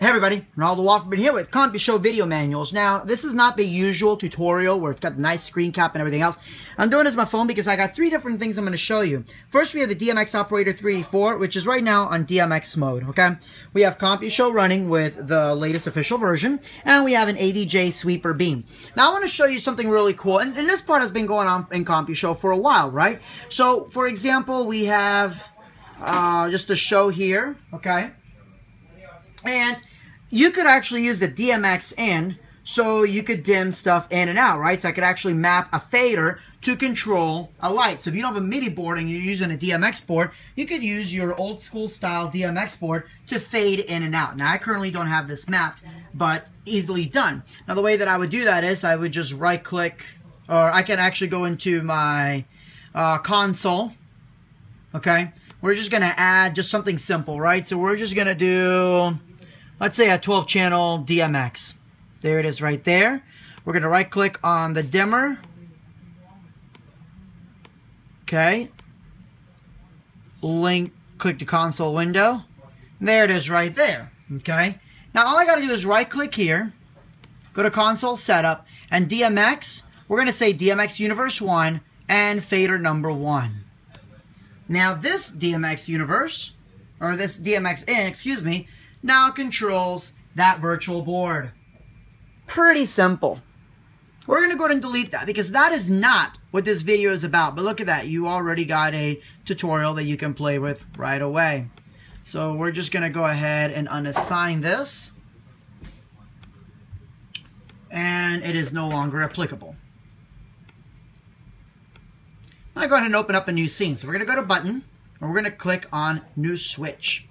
Hey everybody, Ronaldo Waffleman here with CompuShow Video Manuals. Now, this is not the usual tutorial where it's got the nice screen cap and everything else. I'm doing this on my phone because I got three different things I'm going to show you. First, we have the DMX Operator 384, which is right now on DMX mode, okay? We have CompuShow running with the latest official version, and we have an ADJ Sweeper Beam. Now, I want to show you something really cool, and, and this part has been going on in CompuShow for a while, right? So, for example, we have uh, just a show here, okay? And you could actually use the DMX in so you could dim stuff in and out, right? So I could actually map a fader to control a light. So if you don't have a MIDI board and you're using a DMX board, you could use your old school style DMX board to fade in and out. Now I currently don't have this mapped, but easily done. Now the way that I would do that is I would just right click, or I can actually go into my uh, console, okay? We're just gonna add just something simple, right? So we're just gonna do let's say a 12 channel DMX. There it is right there. We're going to right click on the dimmer. Okay. Link, click the console window. There it is right there. Okay. Now all I got to do is right click here, go to console setup, and DMX, we're going to say DMX Universe 1 and fader number 1. Now this DMX Universe, or this DMX in, excuse me, now controls that virtual board. Pretty simple. We're going to go ahead and delete that because that is not what this video is about. But look at that. You already got a tutorial that you can play with right away. So we're just going to go ahead and unassign this. And it is no longer applicable. To go ahead and open up a new scene. So we're going to go to button and we're going to click on new switch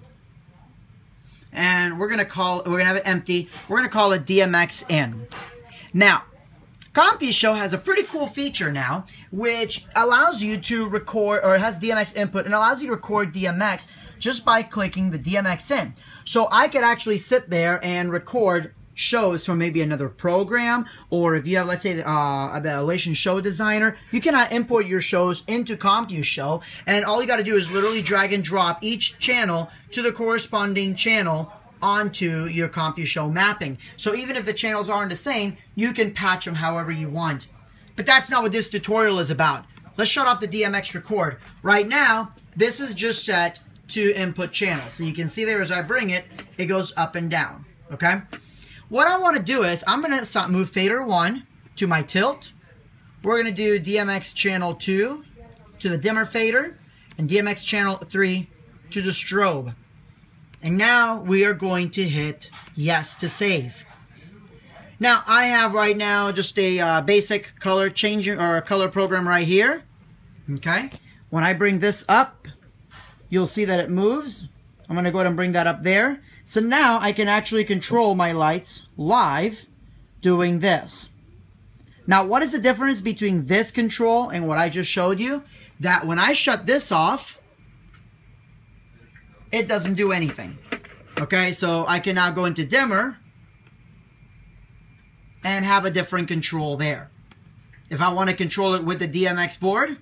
and we're gonna call we're gonna have it empty. We're gonna call it DMX in. Now, CompuShow has a pretty cool feature now, which allows you to record or has DMX input and allows you to record DMX just by clicking the DMX in. So I could actually sit there and record shows from maybe another program, or if you have, let's say, uh, the Show Designer, you cannot import your shows into CompuShow, and all you got to do is literally drag and drop each channel to the corresponding channel onto your CompuShow mapping. So even if the channels aren't the same, you can patch them however you want. But that's not what this tutorial is about. Let's shut off the DMX record. Right now, this is just set to input channel. So you can see there as I bring it, it goes up and down, okay? What I want to do is I'm going to move fader 1 to my tilt. We're going to do DMX channel 2 to the dimmer fader and DMX channel 3 to the strobe. And now we are going to hit yes to save. Now I have right now just a uh, basic color changing or color program right here. Okay. When I bring this up, you'll see that it moves. I'm going to go ahead and bring that up there. So now I can actually control my lights live doing this. Now, what is the difference between this control and what I just showed you? That when I shut this off, it doesn't do anything. Okay, so I can now go into dimmer and have a different control there. If I want to control it with the DMX board,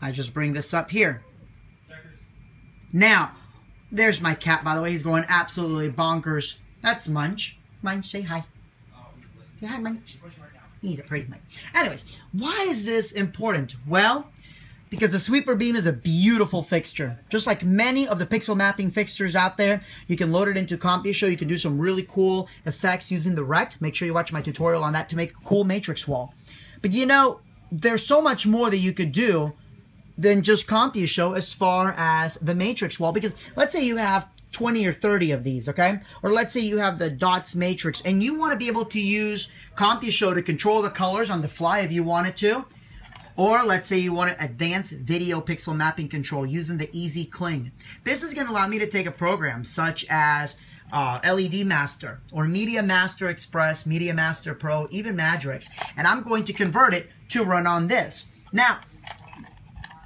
I just bring this up here. Now, there's my cat, by the way. He's going absolutely bonkers. That's Munch. Munch, say hi. Say hi, Munch. He's a pretty Munch. Anyways, why is this important? Well, because the sweeper beam is a beautiful fixture. Just like many of the pixel mapping fixtures out there, you can load it into CompuShow. You can do some really cool effects using the rect. Make sure you watch my tutorial on that to make a cool matrix wall. But you know, there's so much more that you could do than just CompuShow as far as the matrix wall. Because let's say you have 20 or 30 of these, okay? Or let's say you have the Dotz Matrix and you want to be able to use CompuShow to control the colors on the fly if you wanted to. Or let's say you want to advance video pixel mapping control using the Easy Cling. This is going to allow me to take a program such as uh, LED Master or Media Master Express, Media Master Pro, even Madrix, and I'm going to convert it to run on this. Now,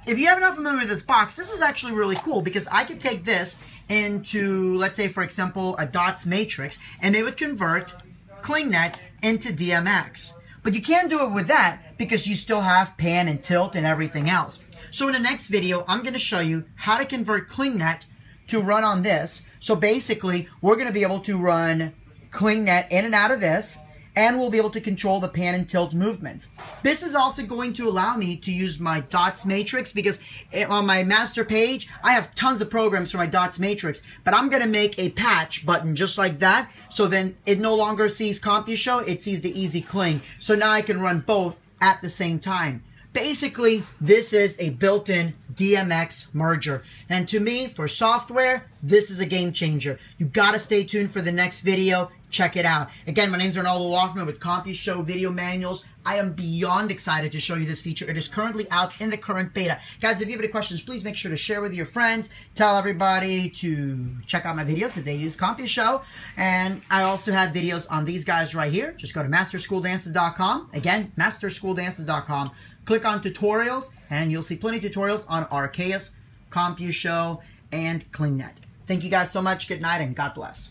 if you have not familiar with this box, this is actually really cool because I could take this into, let's say, for example, a Dotz Matrix, and it would convert KlingNet into DMX. But you can't do it with that because you still have pan and tilt and everything else. So in the next video, I'm going to show you how to convert KlingNet to run on this. So basically, we're going to be able to run KlingNet in and out of this, and we'll be able to control the pan and tilt movements. This is also going to allow me to use my Dotz Matrix because on my master page, I have tons of programs for my Dotz Matrix, but I'm going to make a patch button just like that. So then it no longer sees CompuShow, it sees the Easy Cling. So now I can run both at the same time. Basically, this is a built-in DMX merger. And to me, for software, this is a game changer. You gotta stay tuned for the next video. Check it out. Again, my name is Arnaldo Loftman with CompuShow Video Manuals. I am beyond excited to show you this feature. It is currently out in the current beta. Guys, if you have any questions, please make sure to share with your friends. Tell everybody to check out my videos if they use CompuShow. And I also have videos on these guys right here. Just go to masterschooldances.com. Again, masterschooldances.com. Click on tutorials, and you'll see plenty of tutorials on ArKaos, CompuShow, and KlingNet. Thank you guys so much. Good night, and God bless.